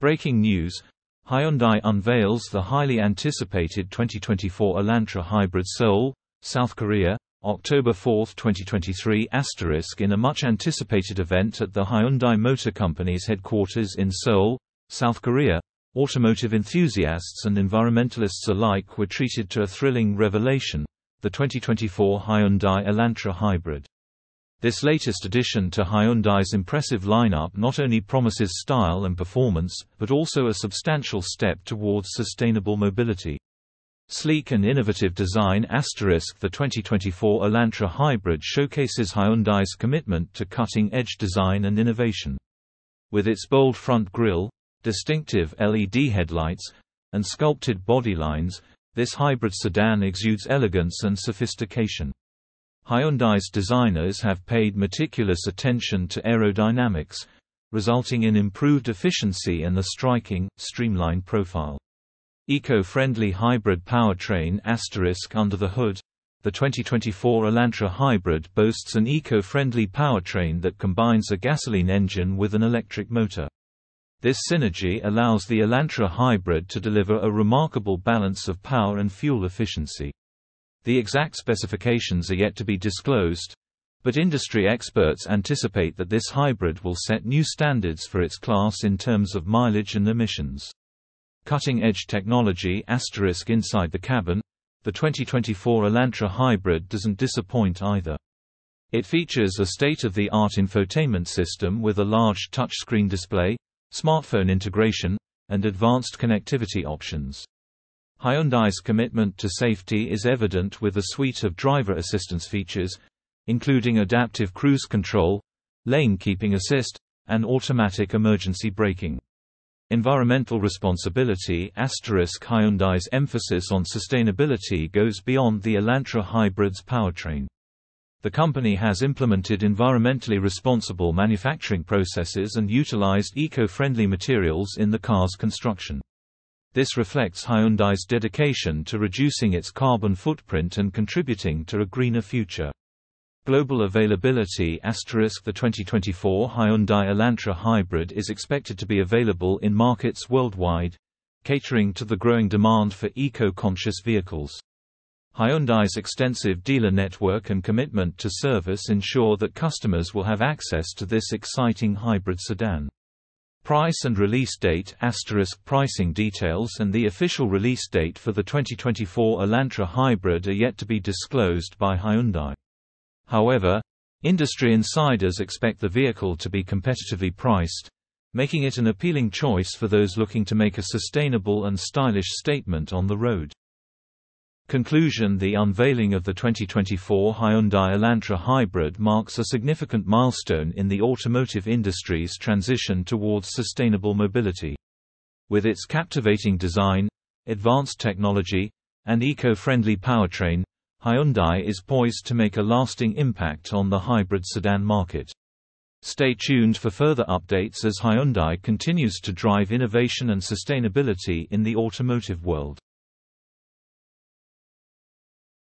Breaking news Hyundai unveils the highly anticipated 2024 Elantra Hybrid Seoul, South Korea, October 4, 2023 in a much anticipated event at the Hyundai Motor Company's headquarters in Seoul, South Korea. Automotive enthusiasts and environmentalists alike were treated to a thrilling revelation, the 2024 Hyundai Elantra Hybrid. This latest addition to Hyundai's impressive lineup not only promises style and performance, but also a substantial step towards sustainable mobility. Sleek and innovative design asterisk The 2024 Elantra Hybrid showcases Hyundai's commitment to cutting-edge design and innovation. With its bold front grille, distinctive LED headlights, and sculpted body lines, this hybrid sedan exudes elegance and sophistication. Hyundai's designers have paid meticulous attention to aerodynamics, resulting in improved efficiency and a striking, streamlined profile. Eco-friendly hybrid powertrain asterisk under the hood The 2024 Elantra Hybrid boasts an eco-friendly powertrain that combines a gasoline engine with an electric motor. This synergy allows the Elantra Hybrid to deliver a remarkable balance of power and fuel efficiency. The exact specifications are yet to be disclosed, but industry experts anticipate that this hybrid will set new standards for its class in terms of mileage and emissions. Cutting-edge technology asterisk inside the cabin, the 2024 Elantra Hybrid doesn't disappoint either. It features a state-of-the-art infotainment system with a large touchscreen display, smartphone integration, and advanced connectivity options. Hyundai's commitment to safety is evident with a suite of driver assistance features, including adaptive cruise control, lane keeping assist, and automatic emergency braking. Environmental responsibility Hyundai's emphasis on sustainability goes beyond the Elantra Hybrid's powertrain. The company has implemented environmentally responsible manufacturing processes and utilized eco-friendly materials in the car's construction. This reflects Hyundai's dedication to reducing its carbon footprint and contributing to a greener future. Global availability asterisk The 2024 Hyundai Elantra Hybrid is expected to be available in markets worldwide, catering to the growing demand for eco-conscious vehicles. Hyundai's extensive dealer network and commitment to service ensure that customers will have access to this exciting hybrid sedan. Price and release date asterisk pricing details and the official release date for the 2024 Elantra Hybrid are yet to be disclosed by Hyundai. However, industry insiders expect the vehicle to be competitively priced, making it an appealing choice for those looking to make a sustainable and stylish statement on the road. Conclusion The unveiling of the 2024 Hyundai Elantra Hybrid marks a significant milestone in the automotive industry's transition towards sustainable mobility. With its captivating design, advanced technology, and eco-friendly powertrain, Hyundai is poised to make a lasting impact on the hybrid sedan market. Stay tuned for further updates as Hyundai continues to drive innovation and sustainability in the automotive world.